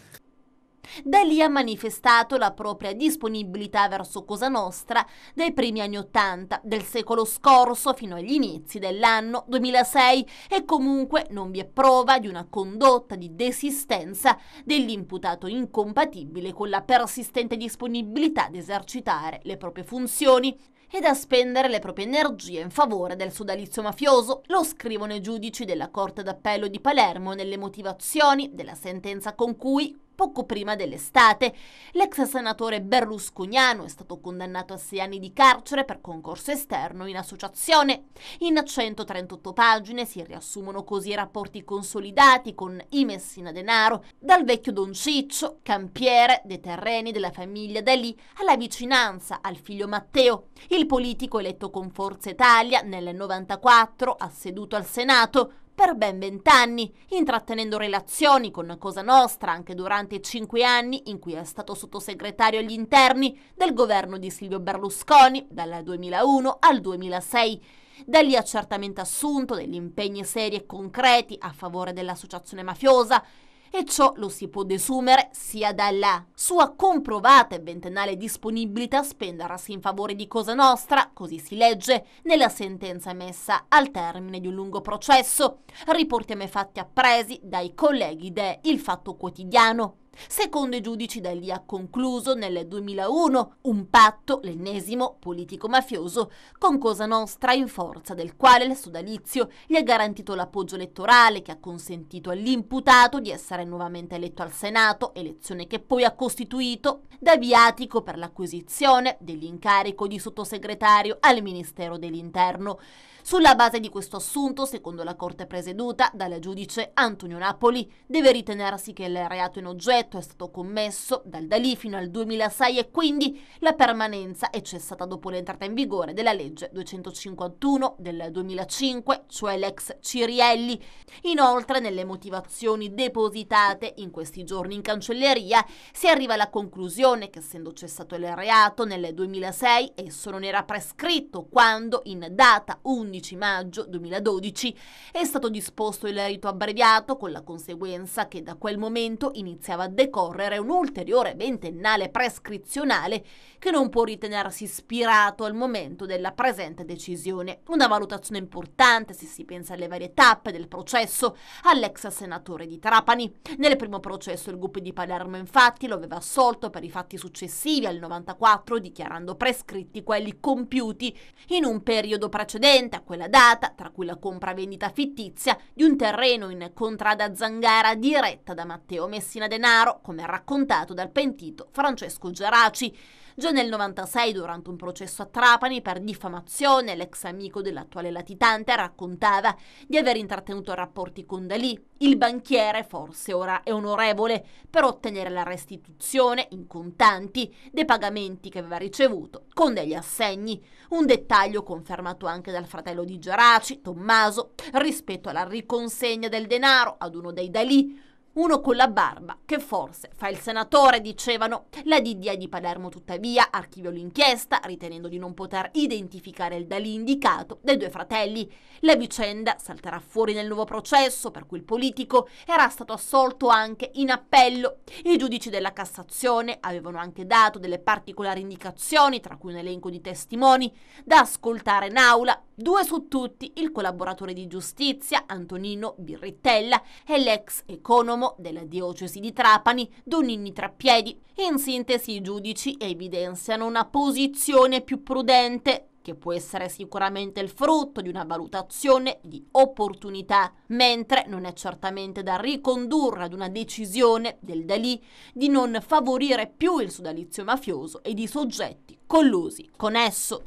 Speaker 15: Da lì ha manifestato la propria disponibilità verso Cosa Nostra dai primi anni Ottanta del secolo scorso fino agli inizi dell'anno 2006 e comunque non vi è prova di una condotta di desistenza dell'imputato incompatibile con la persistente disponibilità di esercitare le proprie funzioni e da spendere le proprie energie in favore del sodalizio mafioso, lo scrivono i giudici della Corte d'Appello di Palermo nelle motivazioni della sentenza con cui Poco prima dell'estate, l'ex senatore berlusconiano è stato condannato a sei anni di carcere per concorso esterno in associazione. In 138 pagine si riassumono così i rapporti consolidati con i Messina Denaro, dal vecchio Don Ciccio, campiere dei terreni della famiglia Dalì, alla vicinanza al figlio Matteo, il politico eletto con Forza Italia nel 94, ha seduto al Senato, per ben vent'anni, intrattenendo relazioni con Cosa Nostra anche durante i cinque anni in cui è stato sottosegretario agli interni del governo di Silvio Berlusconi dal 2001 al 2006. Da lì ha certamente assunto degli impegni seri e concreti a favore dell'associazione mafiosa e ciò lo si può desumere sia dalla sua comprovata e ventennale disponibilità a spendersi in favore di Cosa Nostra, così si legge nella sentenza emessa al termine di un lungo processo. Riportiamo i fatti appresi dai colleghi de Il Fatto Quotidiano. Secondo i giudici da lì ha concluso nel 2001 un patto, l'ennesimo politico-mafioso, con Cosa Nostra in forza del quale il sodalizio gli ha garantito l'appoggio elettorale che ha consentito all'imputato di essere nuovamente eletto al Senato, elezione che poi ha costituito da viatico per l'acquisizione dell'incarico di sottosegretario al Ministero dell'Interno. Sulla base di questo assunto, secondo la Corte presieduta dal giudice Antonio Napoli, deve ritenersi che il reato in oggetto è stato commesso dal Dalì fino al 2006 e quindi la permanenza è cessata dopo l'entrata in vigore della legge 251 del 2005, cioè l'ex Cirielli. Inoltre, nelle motivazioni depositate in questi giorni in cancelleria, si arriva alla conclusione che essendo cessato il reato nel 2006, esso non era prescritto quando in data 11 11 maggio 2012 è stato disposto il rito abbreviato con la conseguenza che da quel momento iniziava decorrere un ulteriore ventennale prescrizionale che non può ritenersi ispirato al momento della presente decisione. Una valutazione importante se si pensa alle varie tappe del processo all'ex senatore di Trapani. Nel primo processo il gruppo di Palermo infatti lo aveva assolto per i fatti successivi al 94 dichiarando prescritti quelli compiuti in un periodo precedente a quella data, tra cui la compravendita fittizia di un terreno in contrada Zangara diretta da Matteo Messina Denaro, come raccontato dal pentito Francesco Geraci. Già nel 96, durante un processo a Trapani per diffamazione, l'ex amico dell'attuale latitante raccontava di aver intrattenuto rapporti con Dalì, il banchiere, forse ora è onorevole, per ottenere la restituzione in contanti dei pagamenti che aveva ricevuto con degli assegni. Un dettaglio confermato anche dal fratello di Geraci, Tommaso, rispetto alla riconsegna del denaro ad uno dei Dalì, uno con la barba, che forse fa il senatore, dicevano. La DDA di Palermo, tuttavia, archiviò l'inchiesta, ritenendo di non poter identificare il Dalì indicato dai due fratelli. La vicenda salterà fuori nel nuovo processo, per cui il politico era stato assolto anche in appello. I giudici della Cassazione avevano anche dato delle particolari indicazioni, tra cui un elenco di testimoni, da ascoltare in aula. Due su tutti, il collaboratore di giustizia, Antonino Birrittella, e l'ex economo Supremo della diocesi di Trapani, Donini Trappiedi. In sintesi i giudici evidenziano una posizione più prudente che può essere sicuramente il frutto di una valutazione di opportunità, mentre non è certamente da ricondurre ad una decisione del Dalì di non favorire più il sodalizio mafioso e di soggetti collusi con esso.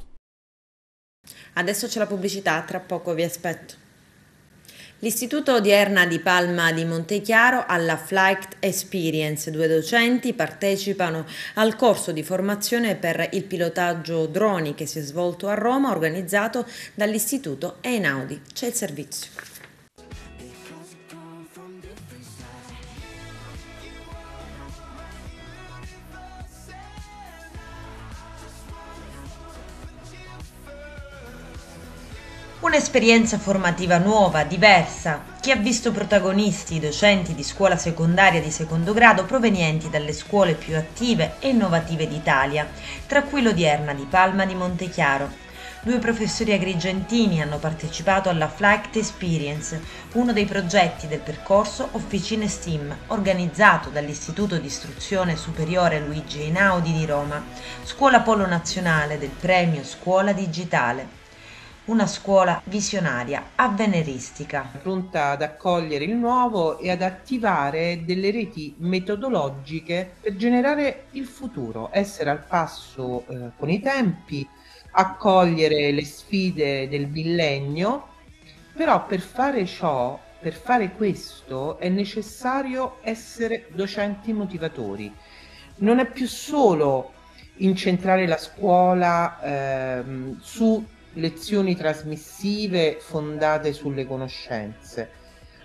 Speaker 1: Adesso c'è la pubblicità, tra poco vi aspetto. L'Istituto Odierna di Palma di Montechiaro alla Flight Experience. Due docenti partecipano al corso di formazione per il pilotaggio droni che si è svolto a Roma organizzato dall'Istituto Einaudi. C'è il servizio. Un'esperienza formativa nuova, diversa, che ha visto protagonisti i docenti di scuola secondaria di secondo grado provenienti dalle scuole più attive e innovative d'Italia, tra cui l'odierna di Palma di Montechiaro. Due professori agrigentini hanno partecipato alla Flight Experience, uno dei progetti del percorso Officine STEAM, organizzato dall'Istituto di Istruzione Superiore Luigi Einaudi di Roma, scuola polo nazionale del premio Scuola Digitale una scuola visionaria, avveneristica.
Speaker 16: Pronta ad accogliere il nuovo e ad attivare delle reti metodologiche per generare il futuro, essere al passo eh, con i tempi, accogliere le sfide del millennio, però per fare ciò, per fare questo è necessario essere docenti motivatori. Non è più solo incentrare la scuola ehm, su lezioni trasmissive fondate sulle conoscenze,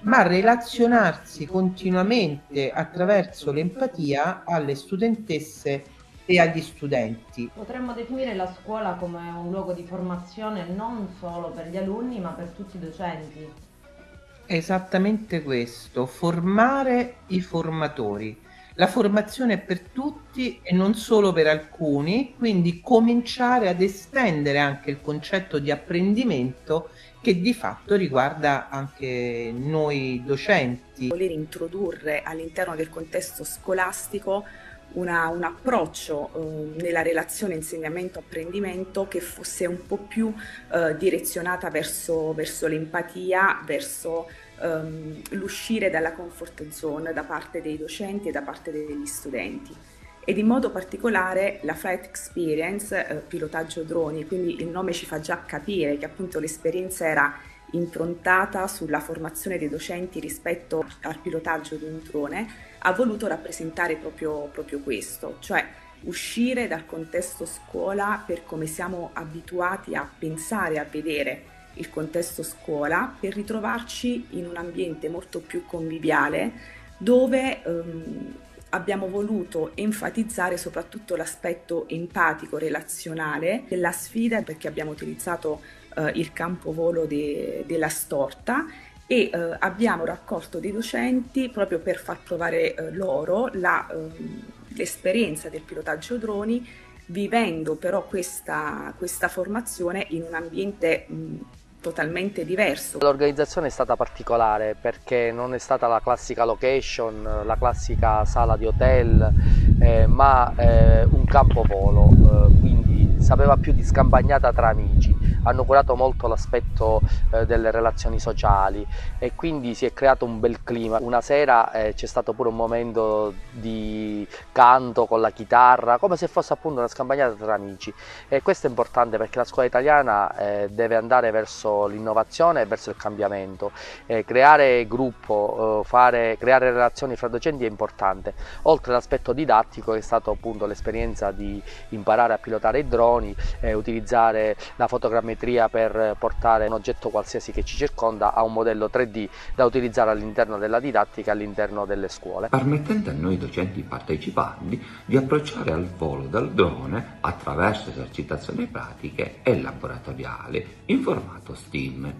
Speaker 16: ma relazionarsi continuamente attraverso l'empatia alle studentesse e agli studenti.
Speaker 1: Potremmo definire la scuola come un luogo di formazione non solo per gli alunni ma per tutti i docenti.
Speaker 16: Esattamente questo, formare i formatori. La formazione è per tutti e non solo per alcuni, quindi cominciare ad estendere anche il concetto di apprendimento che di fatto riguarda anche noi docenti.
Speaker 17: Voler introdurre all'interno del contesto scolastico una, un approccio eh, nella relazione insegnamento-apprendimento che fosse un po' più eh, direzionata verso, verso l'empatia, verso ehm, l'uscire dalla comfort zone da parte dei docenti e da parte degli studenti. Ed in modo particolare la Flight Experience, eh, pilotaggio droni, quindi il nome ci fa già capire che appunto l'esperienza era improntata sulla formazione dei docenti rispetto al pilotaggio di un drone, ha voluto rappresentare proprio, proprio questo, cioè uscire dal contesto scuola per come siamo abituati a pensare, a vedere il contesto scuola, per ritrovarci in un ambiente molto più conviviale dove ehm, abbiamo voluto enfatizzare soprattutto l'aspetto empatico, relazionale della sfida perché abbiamo utilizzato eh, il campo volo de- della storta e eh, abbiamo raccolto dei docenti proprio per far provare eh, loro la, ehm, l'esperienza del pilotaggio droni vivendo però questa, questa formazione in un ambiente mh, totalmente diverso.
Speaker 18: L'organizzazione è stata particolare perché non è stata la classica location, la classica sala di hotel, eh, ma eh, un campo volo, eh, quindi sapeva più di scampagnata tra amici hanno curato molto l'aspetto eh, delle relazioni sociali e quindi si è creato un bel clima. Una sera eh, c'è stato pure un momento di canto con la chitarra, come se fosse appunto una scampagnata tra amici e questo è importante perché la scuola italiana eh, deve andare verso l'innovazione e verso il cambiamento. creare gruppo, eh, fare, creare relazioni fra docenti è importante, oltre all'aspetto didattico che è stato appunto l'esperienza di imparare a pilotare i droni, eh, utilizzare la fotogrammetria geometria per portare un oggetto qualsiasi che ci circonda a un modello 3D da utilizzare all'interno della didattica all'interno delle scuole.
Speaker 19: Permettendo a noi docenti partecipanti di approcciare al volo del drone attraverso esercitazioni pratiche e laboratoriali in formato STEAM.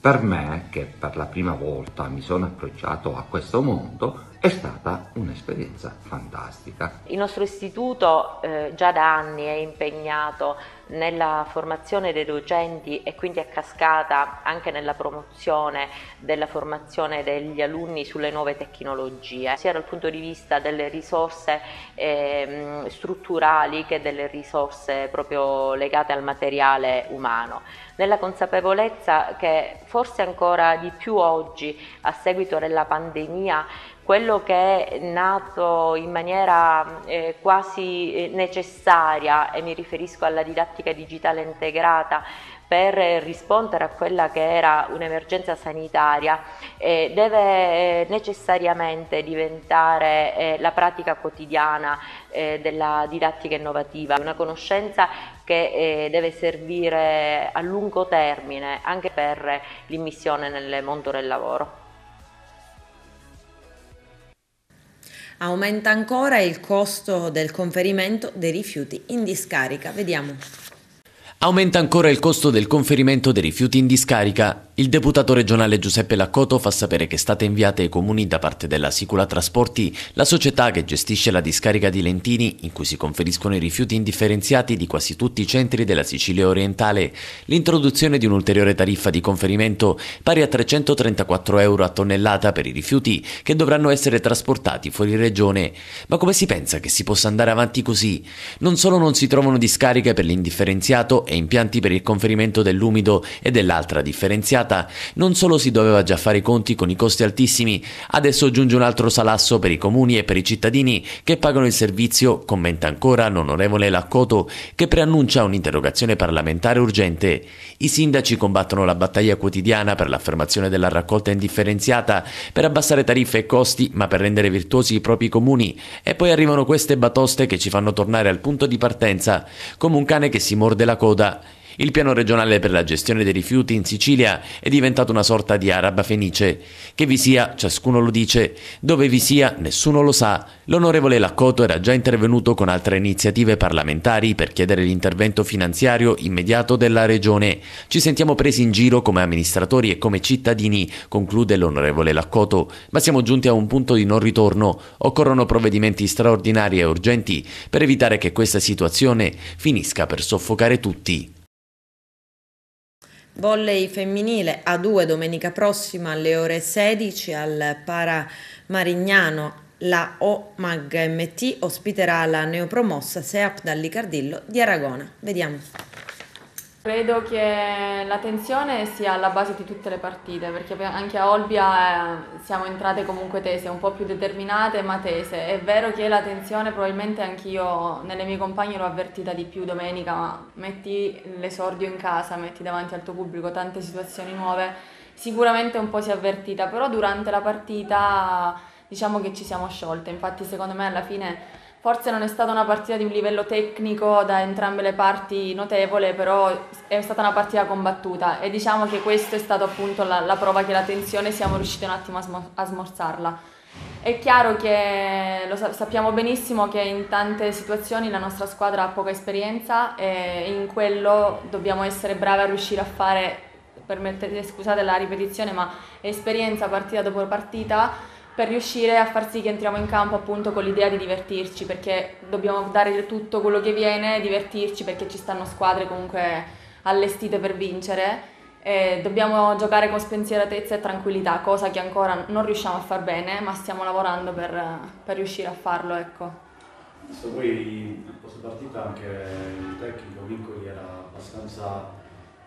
Speaker 19: Per me, che per la prima volta mi sono approcciato a questo mondo, è stata un'esperienza fantastica.
Speaker 20: Il nostro istituto eh, già da anni è impegnato nella formazione dei docenti e quindi a cascata anche nella promozione della formazione degli alunni sulle nuove tecnologie, sia dal punto di vista delle risorse eh, strutturali che delle risorse proprio legate al materiale umano, nella consapevolezza che forse ancora di più oggi a seguito della pandemia quello che è nato in maniera eh, quasi eh, necessaria, e mi riferisco alla didattica digitale integrata, per rispondere a quella che era un'emergenza sanitaria eh, deve eh, necessariamente diventare eh, la pratica quotidiana eh, della didattica innovativa, una conoscenza che deve servire a lungo termine anche per l'immissione nel mondo del lavoro.
Speaker 1: Aumenta ancora il costo del conferimento dei rifiuti in discarica. Vediamo.
Speaker 21: Aumenta ancora il costo del conferimento dei rifiuti in discarica. Il deputato regionale Giuseppe Laccoto fa sapere che è stata inviata ai comuni da parte della Sicula Trasporti, la società che gestisce la discarica di Lentini, in cui si conferiscono i rifiuti indifferenziati di quasi tutti i centri della Sicilia orientale, l'introduzione di un'ulteriore tariffa di conferimento pari a 334 euro a tonnellata per i rifiuti che dovranno essere trasportati fuori regione. Ma come si pensa che si possa andare avanti così? Non solo non si trovano discariche per l'indifferenziato e impianti per il conferimento dell'umido e dell'altra differenziata, non solo si doveva già fare i conti con i costi altissimi, adesso giunge un altro salasso per i comuni e per i cittadini che pagano il servizio, commenta ancora l'onorevole Laccoto, che preannuncia un'interrogazione parlamentare urgente. I sindaci combattono la battaglia quotidiana per l'affermazione della raccolta indifferenziata, per abbassare tariffe e costi, ma per rendere virtuosi i propri comuni. E poi arrivano queste batoste che ci fanno tornare al punto di partenza, come un cane che si morde la coda. 的 Il piano regionale per la gestione dei rifiuti in Sicilia è diventato una sorta di araba fenice. Che vi sia, ciascuno lo dice, dove vi sia, nessuno lo sa. L'onorevole Laccoto era già intervenuto con altre iniziative parlamentari per chiedere l'intervento finanziario immediato della regione. Ci sentiamo presi in giro come amministratori e come cittadini, conclude l'onorevole Laccoto, ma siamo giunti a un punto di non ritorno. Occorrono provvedimenti straordinari e urgenti per evitare che questa situazione finisca per soffocare tutti.
Speaker 1: Volley femminile a 2 domenica prossima alle ore 16 al Para Marignano. La OMAG MT ospiterà la neopromossa SEAP dall'Icardillo di Aragona. Vediamo.
Speaker 22: Credo che la tensione sia alla base di tutte le partite, perché anche a Olbia eh, siamo entrate comunque tese, un po' più determinate ma tese. È vero che la tensione probabilmente anch'io nelle mie compagne l'ho avvertita di più domenica, ma metti l'esordio in casa, metti davanti al tuo pubblico tante situazioni nuove, sicuramente un po' si è avvertita, però durante la partita diciamo che ci siamo sciolte, infatti secondo me alla fine Forse non è stata una partita di un livello tecnico da entrambe le parti notevole, però è stata una partita combattuta e diciamo che questa è stata appunto la, la prova che la tensione siamo riusciti un attimo a, smo- a smorzarla. È chiaro che lo sa- sappiamo benissimo che in tante situazioni la nostra squadra ha poca esperienza e in quello dobbiamo essere bravi a riuscire a fare, permettete, scusate la ripetizione, ma esperienza partita dopo partita per riuscire a far sì che entriamo in campo appunto con l'idea di divertirci, perché dobbiamo dare tutto quello che viene, divertirci perché ci stanno squadre comunque allestite per vincere. E dobbiamo giocare con spensieratezza e tranquillità, cosa che ancora non riusciamo a far bene, ma stiamo lavorando per, per riuscire a farlo. Ecco.
Speaker 23: Visto poi a post partita anche il tecnico Vincoli era abbastanza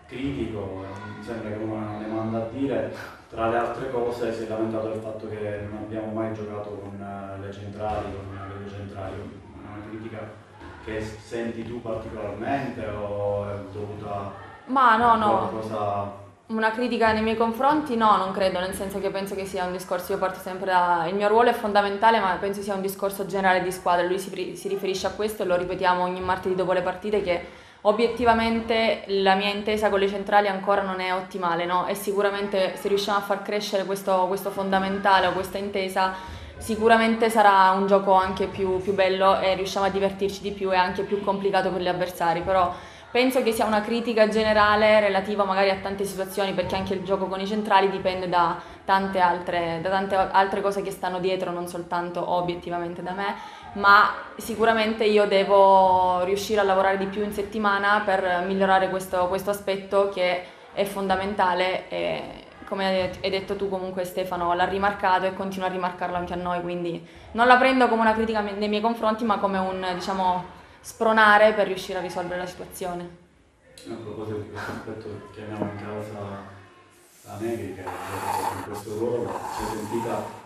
Speaker 23: critico, mi sembra che uno ne manda a dire tra le altre cose si è lamentato del fatto che non abbiamo mai giocato con eh, le centrali, con le due centrali, una critica che senti tu particolarmente o è dovuta
Speaker 22: Ma no,
Speaker 23: a
Speaker 22: no.
Speaker 23: qualcosa...
Speaker 22: Una critica nei miei confronti? No, non credo, nel senso che penso che sia un discorso, io parto sempre da... Il mio ruolo è fondamentale, ma penso sia un discorso generale di squadra, lui si, si riferisce a questo e lo ripetiamo ogni martedì dopo le partite che Obiettivamente la mia intesa con le centrali ancora non è ottimale no? e sicuramente se riusciamo a far crescere questo, questo fondamentale o questa intesa sicuramente sarà un gioco anche più, più, bello e riusciamo a divertirci di più e anche più complicato per gli avversari, però penso che sia una critica generale relativa magari a tante situazioni perché anche il gioco con i centrali dipende da tante altre, da tante altre cose che stanno dietro, non soltanto obiettivamente da me ma sicuramente io devo riuscire a lavorare di più in settimana per migliorare questo, questo aspetto che è fondamentale e come hai detto tu comunque Stefano l'ha rimarcato e continua a rimarcarlo anche a noi, quindi non la prendo come una critica nei miei confronti ma come un diciamo, spronare per riuscire a risolvere la situazione.
Speaker 23: A proposito di questo aspetto chiamiamo in causa la Negri che in questo ruolo si è sentita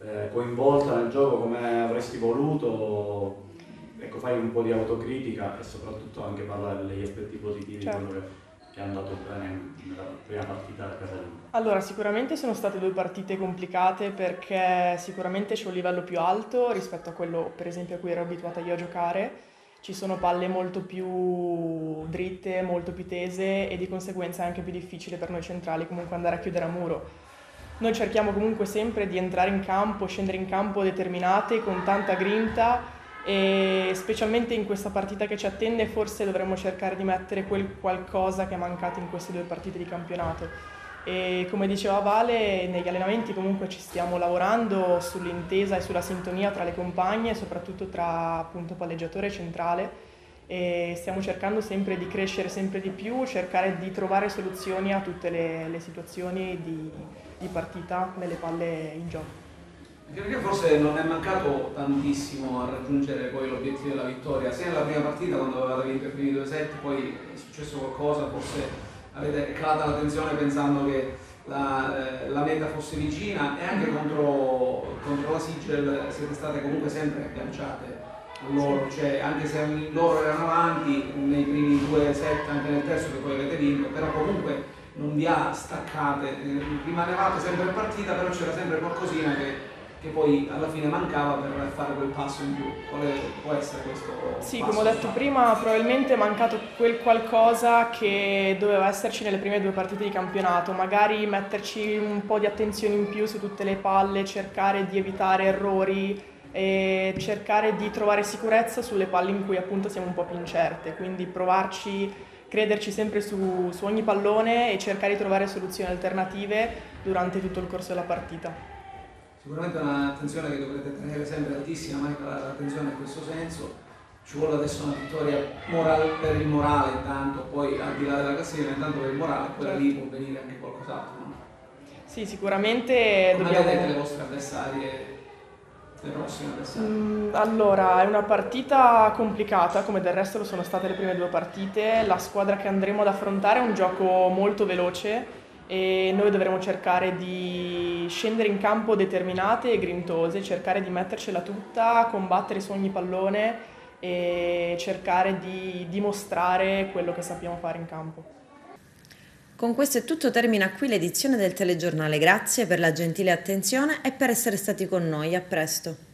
Speaker 23: eh, coinvolta nel gioco come avresti voluto, ecco, fai un po' di autocritica e soprattutto anche parlare degli aspetti positivi certo. di quello che, è andato bene nella prima partita del Casalino.
Speaker 24: Allora, sicuramente sono state due partite complicate perché sicuramente c'è un livello più alto rispetto a quello, per esempio, a cui ero abituata io a giocare. Ci sono palle molto più dritte, molto più tese e di conseguenza è anche più difficile per noi centrali comunque andare a chiudere a muro noi cerchiamo comunque sempre di entrare in campo, scendere in campo determinate, con tanta grinta e specialmente in questa partita che ci attende forse dovremmo cercare di mettere quel qualcosa che è mancato in queste due partite di campionato. E come diceva Vale, negli allenamenti comunque ci stiamo lavorando sull'intesa e sulla sintonia tra le compagne, soprattutto tra appunto palleggiatore e centrale e stiamo cercando sempre di crescere sempre di più, cercare di trovare soluzioni a tutte le, le situazioni di, di partita nelle palle in gioco.
Speaker 25: Anche perché forse non è mancato tantissimo a raggiungere poi l'obiettivo della vittoria, sia nella prima partita quando avevate vinto i primi due set, poi è successo qualcosa, forse avete calata la tensione pensando che la, eh, la meta fosse vicina e anche contro, contro la Sigel siete state comunque sempre agganciate a loro, cioè anche se loro erano avanti nei primi due set, anche nel terzo che poi avete vinto, però comunque non vi ha staccate, rimanevate sempre in partita, però c'era sempre qualcosina che che poi alla fine mancava per fare quel passo in più. Quale può essere questo?
Speaker 24: Sì, come ho detto prima, probabilmente è mancato quel qualcosa che doveva esserci nelle prime due partite di campionato, magari metterci un po' di attenzione in più su tutte le palle, cercare di evitare errori e cercare di trovare sicurezza sulle palle in cui appunto siamo un po' più incerte, quindi provarci, crederci sempre su, su ogni pallone e cercare di trovare soluzioni alternative durante tutto il corso della partita.
Speaker 25: Sicuramente è un'attenzione che dovrete tenere sempre altissima, manca l'attenzione in questo senso. Ci vuole adesso una vittoria morale, per il morale intanto, poi al di là della classifica intanto per il morale, poi da lì può venire anche qualcos'altro. No?
Speaker 24: Sì, sicuramente
Speaker 25: Come
Speaker 24: dobbiamo...
Speaker 25: vedete le vostre avversarie
Speaker 24: Mm, Allora, è una partita complicata, come del resto lo sono state le prime due partite. La squadra che andremo ad affrontare è un gioco molto veloce e noi dovremo cercare di scendere in campo determinate e grintose, cercare di mettercela tutta, combattere su ogni pallone e cercare di dimostrare quello che sappiamo fare in campo.
Speaker 1: Con questo è tutto, termina qui l'edizione del telegiornale. Grazie per la gentile attenzione e per essere stati con noi. A presto.